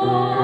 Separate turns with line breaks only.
Lord.